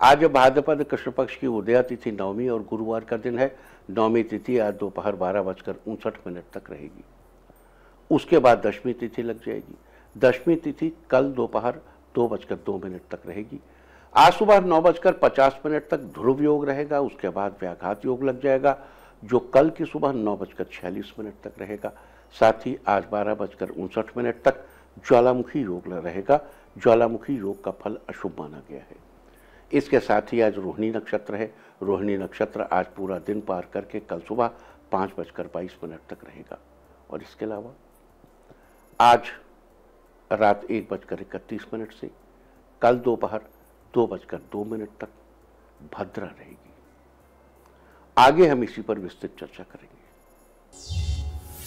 आज भाद्रपद कृष्ण पक्ष की उदया तिथि नवमी और गुरुवार का दिन है। नवमी तिथि आज दोपहर बारह बजकर उनसठ मिनट तक रहेगी। उसके बाद दशमी तिथि लग जाएगी। दशमी तिथि कल दोपहर दो बजकर दो मिनट तक रहेगी। आज सुबह नौ बजकर पचास मिनट तक ध्रुव योग रहेगा, उसके बाद व्याघात योग लग जाएगा, जो कल की सुबह नौ बजकर छियालीस मिनट तक रहेगा। साथ ही आज बारह बजकर उनसठ मिनट तक ज्वालामुखी योग रहेगा। ज्वालामुखी योग का फल अशुभ माना गया है। इसके साथ ही आज रोहिणी नक्षत्र है। रोहिणी नक्षत्र आज पूरा दिन पार करके कल सुबह पाँच बजकर बाईस मिनट तक रहेगा। और इसके अलावा आज रात एक बजकर इकतीस मिनट से कल दोपहर दो बजकर दो मिनट तक भद्रा रहेगी। आगे हम इसी पर विस्तृत चर्चा करेंगे।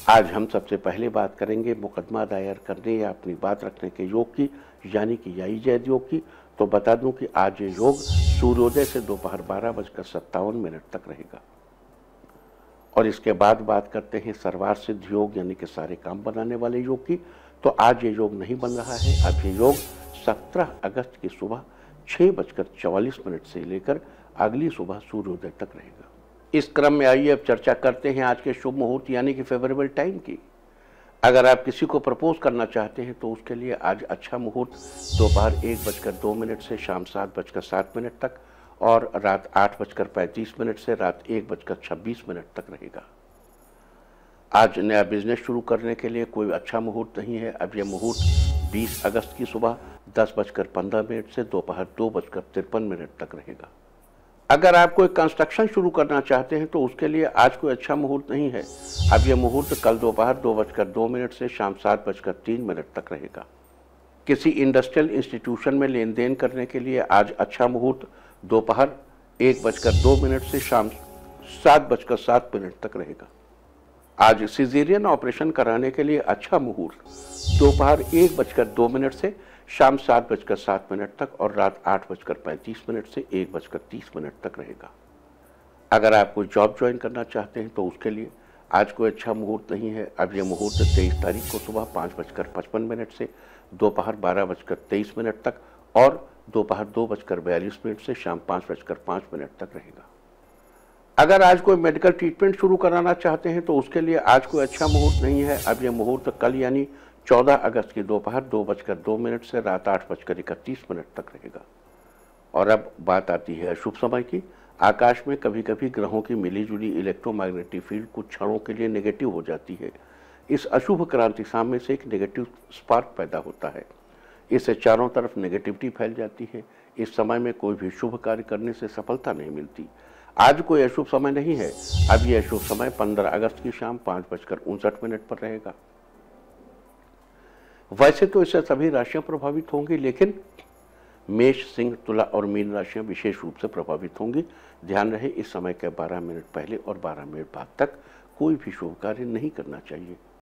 आज हम सबसे पहले बात करेंगे मुकदमा दायर करने या अपनी बात रखने के योग की, यानी कि याई जैद योग की। तो बता दूँ कि आज ये योग सूर्योदय से दोपहर बारह बजकर सत्तावन मिनट तक रहेगा। और इसके बाद बात करते हैं सर्वार सिद्ध योग, यानी कि सारे काम बनाने वाले योग की। तो आज ये योग नहीं बन रहा है। अब ये योग 17 अगस्त की सुबह छः बजकर चवालीस मिनट से लेकर अगली सुबह सूर्योदय तक रहेगा। इस क्रम में आइए, अब चर्चा करते हैं आज के शुभ मुहूर्त, यानी कि फेवरेबल टाइम की। अगर आप किसी को प्रपोज करना चाहते हैं तो उसके लिए आज अच्छा मुहूर्त दोपहर एक बजकर दो मिनट से शाम सात बजकर सात मिनट तक और रात आठ बजकर पैंतीस मिनट से रात एक बजकर छब्बीस मिनट तक रहेगा। आज नया बिज़नेस शुरू करने के लिए कोई अच्छा मुहूर्त नहीं है। अब यह मुहूर्त 20 अगस्त की सुबह दस बजकर पंद्रह मिनट से दोपहर दो बजकर तिरपन मिनट तक रहेगा। अगर आप कोई कंस्ट्रक्शन शुरू करना चाहते हैं तो उसके लिए आज कोई अच्छा मुहूर्त नहीं है। अब यह मुहूर्त कल दोपहर दो बजकर दो मिनट से शाम सात बजकर तीन मिनट तक रहेगा। किसी इंडस्ट्रियल इंस्टीट्यूशन में लेन देन करने के लिए आज अच्छा मुहूर्त दोपहर एक बजकर दो मिनट से शाम सात बजकर सात मिनट तक रहेगा। आज सिजेरियन ऑपरेशन कराने के लिए अच्छा मुहूर्त दोपहर एक बजकर दो मिनट से शाम सात बजकर सात मिनट तक और रात आठ बजकर पैंतीस मिनट से एक बजकर तीस मिनट तक रहेगा। अगर आप कोई जॉब ज्वाइन करना चाहते हैं तो उसके लिए आज कोई अच्छा मुहूर्त नहीं है। अब यह मुहूर्त तेईस तारीख को सुबह पाँच बजकर पचपन मिनट से, दोपहर बारह बजकर तेईस मिनट तक और दोपहर दो बजकर बयालीस मिनट से शाम पाँच बजकर पाँच मिनट तक रहेगा। अगर आज कोई मेडिकल ट्रीटमेंट शुरू कराना चाहते हैं तो उसके लिए आज कोई अच्छा मुहूर्त नहीं है। अब यह मुहूर्त कल यानी चौदह अगस्त की दोपहर दो बजकर दो मिनट से रात आठ बजकर इकतीस मिनट तक रहेगा। और अब बात आती है अशुभ समय की। आकाश में कभी कभी ग्रहों की मिलीजुली इलेक्ट्रोमैग्नेटिक फ़ील्ड कुछ क्षणों के लिए नेगेटिव हो जाती है। इस अशुभ क्रांति सामने से एक नेगेटिव स्पार्क पैदा होता है। इससे चारों तरफ़ नेगेटिविटी फैल जाती है। इस समय में कोई भी शुभ कार्य करने से सफलता नहीं मिलती। आज कोई अशुभ समय नहीं है। अब यह अशुभ समय 15 अगस्त की शाम पाँच बजकर उनसठ मिनट पर रहेगा। वैसे तो इससे सभी राशियाँ प्रभावित होंगी, लेकिन मेष, सिंह, तुला और मीन राशियाँ विशेष रूप से प्रभावित होंगी। ध्यान रहे, इस समय के 12 मिनट पहले और 12 मिनट बाद तक कोई भी शुभ कार्य नहीं करना चाहिए।